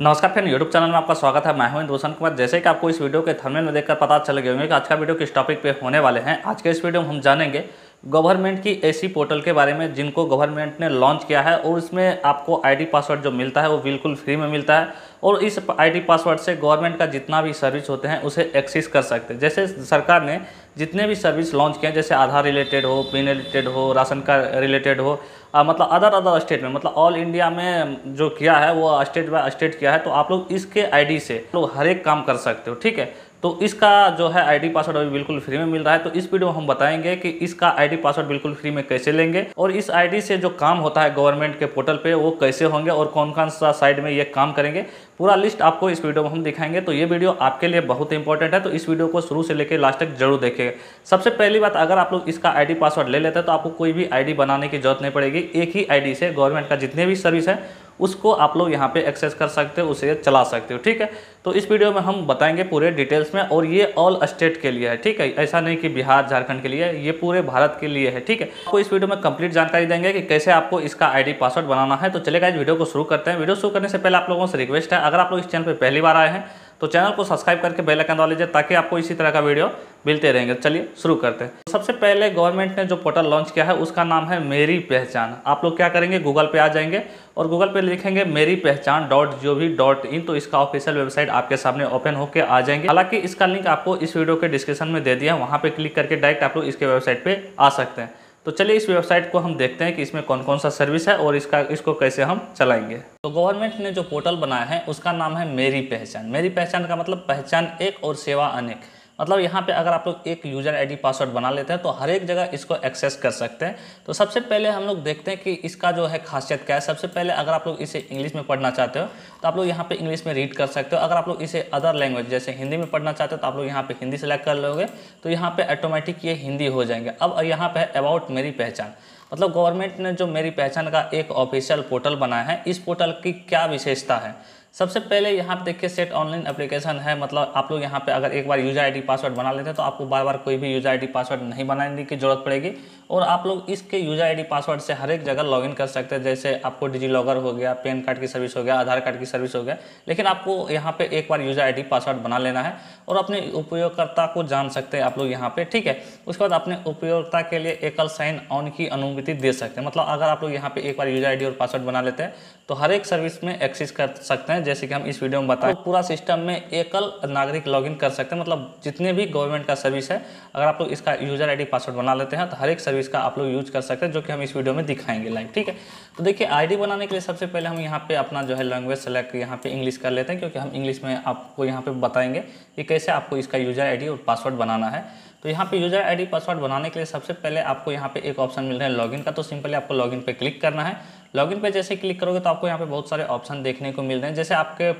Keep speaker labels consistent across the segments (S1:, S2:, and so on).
S1: नमस्कार friend YouTube channel में आपका स्वागत है। मैं हूँ रोशन कुमार। जैसे कि आपको इस वीडियो के थंबनेल में देखकर पता चल गया होंगे कि आज का वीडियो किस टॉपिक पे होने वाले हैं। आज के इस वीडियो में हम जानेंगे गवर्नमेंट की ऐसी पोर्टल के बारे में जिनको गवर्नमेंट ने लॉन्च किया है और इसमें आपको आईडी पासवर्ड जो मिलता है वो बिल्कुल फ्री में मिलता है और इस आईडी पासवर्ड से गवर्नमेंट का जितना भी सर्विस होते हैं उसे एक्सेस कर सकते हैं। जैसे सरकार ने जितने भी सर्विस लॉन्च किए हैं जैसे आधार रिलेटेड हो पिन रिलेटेड हो राशन कार्ड रिलेटेड हो आ, मतलब अदर अदर स्टेट में मतलब ऑल इंडिया में जो किया है वो स्टेट बाय स्टेट किया है तो आप लोग इसके आईडी से लोग हर एक काम कर सकते हो ठीक है? तो इसका जो है आईडी पासवर्ड अभी बिल्कुल फ्री में मिल रहा है। तो इस वीडियो में हम बताएँगे कि इसका आईडी पासवर्ड बिल्कुल फ्री में कैसे लेंगे और इस आईडी से जो काम होता है गवर्नमेंट के पोर्टल पे, वो कैसे होंगे और कौन कौन सा साइड में ये काम करेंगे, पूरा लिस्ट आपको इस वीडियो में हम दिखाएँगे। तो ये वीडियो आपके लिए बहुत इंपॉर्टेंट है तो इस वीडियो को शुरू से लेकर लास्ट तक ज़रूर देखेंगे सबसे पहली बात, अगर आप लोग इसका आईडी पासवर्ड ले लेते हैं तो आपको कोई भी आईडी बनाने की ज़रूरत नहीं पड़ेगी। एक ही आईडी से गवर्नमेंट का जितने भी सर्विस है उसको आप लोग यहाँ पे एक्सेस कर सकते हो, उसे चला सकते हो, ठीक है? तो इस वीडियो में हम बताएँगे पूरे डिटेल्स में और ये ऑल स्टेट के लिए है, ठीक है? ऐसा नहीं कि बिहार, झारखंड के लिए, ये पूरे भारत के लिए है, ठीक है? आपको इस वीडियो में कंप्लीट जानकारी देंगे कि कैसे आपको इसका आईडी पासवर्ड बनाना है। तो चलेगा इस वीडियो को शुरू करते हैं। वीडियो शुरू करने से पहले आप लोगों से रिक्वेस्ट है, अगर आप लोग इस चैनल पर पहली बार आए हैं तो चैनल को सब्सक्राइब करके बेल आइकन दबा लीजिए ताकि आपको इसी तरह का वीडियो मिलते रहेंगे। चलिए, शुरू करते हैं। सबसे पहले गवर्नमेंट ने जो पोर्टल लॉन्च किया है, उसका नाम है मेरी पहचान। आप लोग क्या करेंगे? गूगल पे आ जाएँगे और गूगल पे लिखेंगे Meri Pehchan dot G O V dot in तो इसका ऑफिशियल वेबसाइट आपके सामने ओपन होकर आ जाएँगे। हालाँकि इसका लिंक आपको इस वीडियो के डिस्क्रिप्शन में दे दिया है, वहाँ पर क्लिक करके डायरेक्ट आप लोग इसके वेबसाइट पर आ सकते हैं। तो चलिए, इस वेबसाइट को हम देखते हैं कि इसमें कौन कौन सा सर्विस है और इसका, इसको कैसे हम चलाएँगे। तो गवर्नमेंट ने जो पोर्टल बनाया है, उसका नाम है मेरी पहचान। मेरी पहचान का मतलब पहचान एक और सेवा अनेक। मतलब यहाँ पे अगर आप लोग एक यूज़र आईडी पासवर्ड बना लेते हैं तो हर एक जगह इसको एक्सेस कर सकते हैं। तो सबसे पहले हम लोग देखते हैं कि इसका जो है खासियत क्या है। सबसे पहले अगर आप लोग इसे इंग्लिश में पढ़ना चाहते हो तो आप लोग यहाँ पे इंग्लिश में रीड कर सकते हो। अगर आप लोग इसे अदर लैंग्वेज जैसे हिंदी में पढ़ना चाहते हो तो आप लोग यहाँ पर हिंदी सेलेक्ट कर लोगे तो यहाँ पर ऑटोमेटिक ये हिंदी हो जाएँगे। अब यहाँ पे है अबाउट मेरी पहचान। मतलब गवर्नमेंट ने जो मेरी पहचान का एक ऑफिशियल पोर्टल बनाया है, इस पोर्टल की क्या विशेषता है? सबसे पहले यहाँ पे देखिए सेट ऑनलाइन एप्लीकेशन है। मतलब आप लोग यहाँ पे अगर एक बार यूज़र आईडी पासवर्ड बना लेते हैं तो आपको बार बार कोई भी यूज़र आईडी पासवर्ड नहीं बनाने की ज़रूरत पड़ेगी। और आप लोग इसके यूज़र आईडी पासवर्ड से हर एक जगह लॉगिन कर सकते हैं। जैसे आपको डिजी लॉगर हो गया पैन कार्ड की सर्विस हो गया आधार कार्ड की सर्विस हो गया। लेकिन आपको यहाँ पे एक बार यूज़र आईडी पासवर्ड बना लेना है और अपने उपयोगकर्ता को जान सकते हैं आप लोग यहाँ पे, ठीक है? उसके बाद अपने उपयोगकर्ता के लिए एकल साइन ऑन की अनुमति दे सकते हैं। मतलब अगर आप लोग यहाँ पे एक बार यूज़र आईडी और पासवर्ड बना लेते हैं तो हर एक सर्विस में एक्सेस कर सकते हैं, जैसे कि हम इस वीडियो में बताएँ तो पूरा सिस्टम में एकल नागरिक लॉगिन कर सकते हैं मतलब जितने भी गवर्नमेंट का सर्विस है, अगर आप लोग इसका यूज़र आईडी पासवर्ड बना लेते हैं तो हर एक सर्विस का आप लोग यूज़ कर सकते हैं, जो कि हम इस वीडियो में दिखाएँगे लाइव, ठीक है? तो देखिए, आईडी बनाने के लिए सबसे पहले हम यहाँ पे अपना जो है लैंग्वेज सेलेक्ट यहाँ पे इंग्लिश कर लेते हैं, क्योंकि हम इंग्लिश में आपको यहाँ पे बताएँगे कि कैसे आपको इसका यूज़र आईडी और पासवर्ड बनाना है। तो यहाँ पे यूज़र आईडी पासवर्ड बनाने के लिए सबसे पहले आपको यहाँ पे एक ऑप्शन मिल रहा है लॉगिन का तो सिंपली आपको लॉगिन पे क्लिक करना है। लॉगिन पे जैसे क्लिक करोगे तो आपको यहाँ पे बहुत सारे ऑप्शन देखने को मिल रहे हैं। जैसे आपके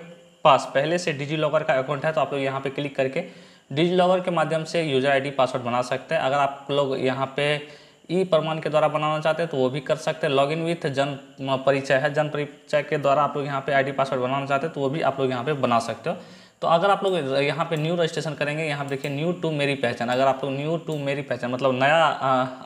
S1: पास पहले से डिजी लॉकर का अकाउंट है तो आप लोग यहाँ पे क्लिक करके डिजी लॉकर के माध्यम से यूज़र आईडी पासवर्ड बना सकते हैं। अगर आप लोग यहाँ पे ई प्रमाण के द्वारा बनाना चाहते हैं तो वो भी कर सकते हैं। लॉगिन विथ जन परिचय है, जन परिचय के द्वारा आप लोग यहाँ पे आईडी पासवर्ड बनाना चाहते हैं तो वो भी आप लोग यहाँ पे बना सकते हो। तो अगर आप लोग यहाँ पे न्यू रजिस्ट्रेशन करेंगे, यहाँ देखिए न्यू टू मेरी पहचान। अगर आप लोग न्यू टू मेरी पहचान मतलब नया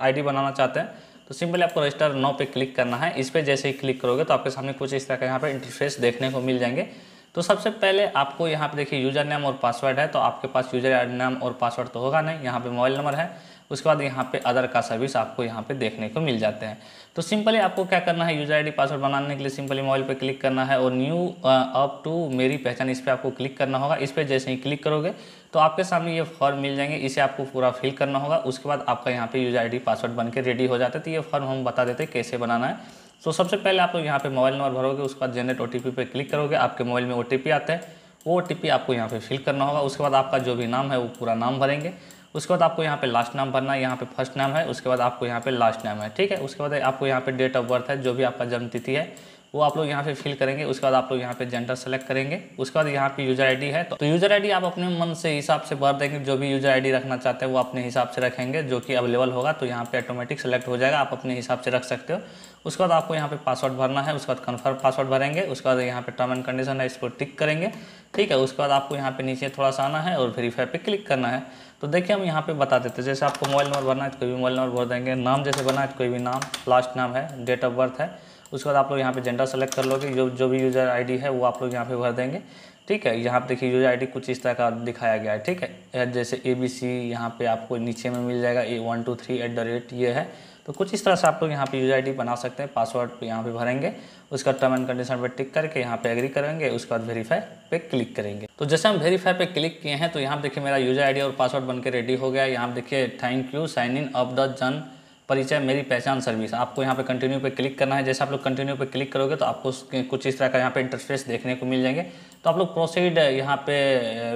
S1: आईडी बनाना चाहते हैं तो सिंपली आपको रजिस्टर नौ पे क्लिक करना है। इस पर जैसे ही क्लिक करोगे तो आपके सामने कुछ इस तरह का यहाँ पर इंटरफेस देखने को मिल जाएँगे। तो सबसे पहले आपको यहाँ पे देखिए यूज़र नेम और पासवर्ड है तो आपके पास यूज़र नेम और पासवर्ड तो होगा नहीं, यहाँ पे मोबाइल नंबर है। उसके बाद यहाँ पे अदर का सर्विस आपको यहाँ पे देखने को मिल जाते हैं। तो सिंपली आपको क्या करना है यूज़र आईडी पासवर्ड बनाने के लिए सिंपली मोबाइल पे क्लिक करना है और न्यू अप टू मेरी पहचान इस पर आपको क्लिक करना होगा। इस पर जैसे ही क्लिक करोगे तो आपके सामने ये फॉर्म मिल जाएँगे, इसे आपको पूरा फिल करना होगा। उसके बाद आपका यहाँ पे यूज़र आईडी पासवर्ड बन के रेडी हो जाता है। तो ये फॉर्म हम बता देते कैसे बनाना है। तो सबसे पहले आप यहाँ पे मोबाइल नंबर भरोगे, उसके बाद जनरेट ओटीपी पे क्लिक करोगे। आपके मोबाइल में ओटीपी आता है, वो ओटीपी आपको यहाँ पे फिल करना होगा। उसके बाद आपका जो भी नाम है, वो पूरा नाम भरेंगे। उसके बाद आपको यहाँ पे लास्ट नाम भरना है यहाँ पे फ़र्स्ट नाम है उसके बाद आपको यहाँ पे लास्ट नाम है ठीक है उसके बाद आपको यहाँ पे डेट ऑफ़ बर्थ है जो भी आपका जन्म तिथि है वो आप लोग यहाँ पे फिल करेंगे उसके बाद आप लोग यहाँ पे जेंडर सेलेक्ट करेंगे उसके बाद यहाँ पे यूज़र आईडी है तो यूज़र आईडी आप अपने मन से हिसाब से भर देंगे जो भी यूज़र आईडी रखना चाहते हैं वो अपने हिसाब से रखेंगे जो कि अवेलेबल होगा तो यहाँ पे ऑटोमेटिक सेलेक्ट हो जाएगा आप अपने हिसाब से रख सकते हो उसके बाद आपको यहाँ पे पासवर्ड भरना है उसके बाद कन्फर्म पासवर्ड भरेंगे उसके बाद यहाँ पे टर्म एंड कंडीशन है इसको टिक करेंगे ठीक है उसके बाद आपको यहाँ पे नीचे थोड़ा सा आना है और वेरीफाई पे क्लिक करना है तो देखिए हम यहाँ पे बता देते हैं। जैसे आपको मोबाइल नंबर भरना है तो कोई भी मोबाइल नंबर भर देंगे। नाम जैसे बना है तो कोई भी नाम लास्ट नाम है डेट ऑफ़ बर्थ है। उसके बाद आप लोग यहाँ पे जेंडर सेलेक्ट कर लोगे। जो जो भी यूज़र आईडी है वो आप लोग यहाँ पे भर देंगे। ठीक है, यहाँ पे देखिए यूज़र आईडी कुछ इस तरह का दिखाया गया है, ठीक है? जैसे ए बी सी यहाँ पर आपको नीचे में मिल जाएगा A one two three at the rate ये है। तो कुछ इस तरह से आप लोग यहाँ पे यूज़र आईडी बना सकते हैं पासवर्ड पे यहाँ पे भरेंगे, उसका टर्म एंड कंडीशन पे टिक करके यहाँ पे एग्री करेंगे, उसके बाद वेरीफाई पे क्लिक करेंगे। तो जैसे हम वेरीफाई पे क्लिक किए हैं तो यहाँ देखिए मेरा यूज़र आईडी और पासवर्ड बन के रेडी हो गया यहाँ देखिए thank you sign in of the Jan Parichay, मेरी पहचान सर्विस आपको यहाँ पे कंटिन्यू पे क्लिक करना है। जैसे आप लोग कंटिन्यू पे क्लिक करोगे तो आपको कुछ इस तरह का यहाँ पे इंटरफेस देखने को मिल जाएँगे। तो आप लोग प्रोसीड यहाँ पे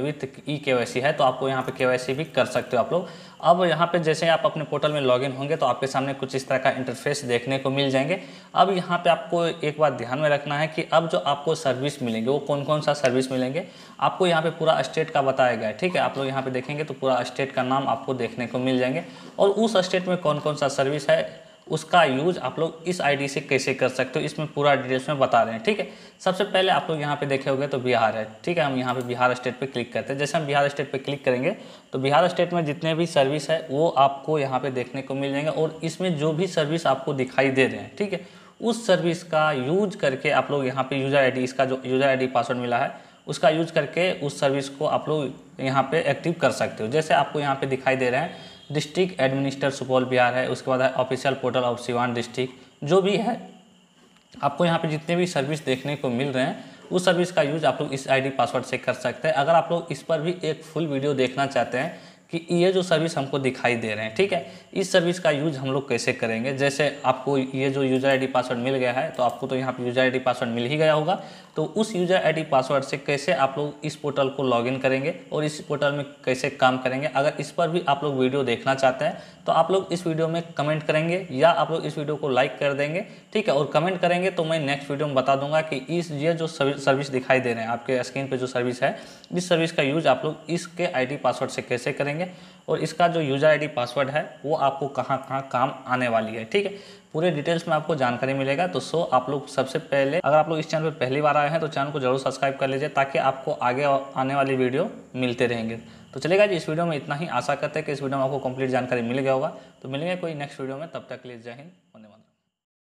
S1: विथ ई के है तो आपको यहाँ पे के भी कर सकते हो आप लोग। अब यहाँ पे जैसे आप अपने पोर्टल में लॉगिन होंगे तो आपके सामने कुछ इस तरह का इंटरफेस देखने को मिल जाएँगे। अब यहाँ पे आपको एक बात ध्यान में रखना है कि अब जो आपको सर्विस मिलेंगे, वो कौन कौन सा सर्विस मिलेंगे, आपको यहाँ पे पूरा स्टेट का बताया गया है, ठीक है? आप लोग यहाँ पे देखेंगे तो पूरा स्टेट का नाम आपको देखने को मिल जाएँगे। और उस स्टेट में कौन कौन सा सर्विस है उसका यूज़ आप लोग इस आईडी से कैसे कर सकते हो, इसमें पूरा डिटेल्स में बता रहे हैं, ठीक है? सबसे पहले आप लोग यहाँ पे देखे होंगे तो बिहार है, ठीक है? हम यहाँ पे बिहार स्टेट पे क्लिक करते हैं। जैसे हम बिहार स्टेट पे क्लिक करेंगे तो बिहार स्टेट में जितने भी सर्विस है, वो आपको यहाँ पे देखने को मिल जाएँगे और इसमें जो भी सर्विस आपको दिखाई दे रहे हैं, ठीक है? उस सर्विस का यूज़ करके आप लोग यहाँ पे यूज़र आईडी इसका जो यूज़र आईडी पासवर्ड मिला है, उसका यूज़ करके उस सर्विस को आप लोग यहाँ पे एक्टिव कर सकते हो। जैसे आपको यहाँ पे दिखाई दे रहे हैं डिस्ट्रिक्ट एडमिनिस्टर सुपौल बिहार है, उसके बाद है official portal of Siwan district, जो भी है, आपको यहाँ पे जितने भी सर्विस देखने को मिल रहे हैं, उस सर्विस का यूज़ आप लोग इस आईडी पासवर्ड से कर सकते हैं। अगर आप लोग इस पर भी एक फुल वीडियो देखना चाहते हैं कि ये जो सर्विस हमको दिखाई दे रहे हैं, ठीक है? इस सर्विस का यूज़ हम लोग कैसे करेंगे? जैसे आपको ये जो यूज़र आईडी पासवर्ड मिल गया है तो आपको तो यहाँ पे यूज़र आईडी पासवर्ड मिल ही गया होगा। तो उस यूज़र आईडी पासवर्ड से कैसे आप लोग इस पोर्टल को लॉगिन करेंगे और इस पोर्टल में कैसे काम करेंगे? अगर इस पर भी आप लोग वीडियो देखना चाहते हैं तो आप लोग इस वीडियो में कमेंट करेंगे या आप लोग इस वीडियो को लाइक कर देंगे, ठीक है? और कमेंट करेंगे तो मैं नेक्स्ट वीडियो में बता दूँगा कि इस ये जो सर्विस दिखाई दे रहे हैं, आपके स्क्रीन पर जो सर्विस है, इस सर्विस का यूज़ आप लोग इसके आईडी पासवर्ड से कैसे करेंगे? और इसका जो यूज़र आईडी पासवर्ड है, वो आपको कहाँ कहाँ काम आने वाली है, ठीक है? पूरे डिटेल्स में आपको जानकारी मिलेगा। तो सो आप लोग सबसे पहले, अगर आप लोग इस चैनल पर पहली बार आए हैं तो चैनल को ज़रूर सब्सक्राइब कर लीजिए ताकि आपको आगे आने वाली वीडियो मिलते रहेंगे। तो चलेगा जी, इस वीडियो में इतना ही। आशा करते हैं कि इस वीडियो में आपको कंप्लीट जानकारी मिल गया होगा। तो मिलेंगे कोई नेक्स्ट वीडियो में। तब तक लीजिए जय हिंद।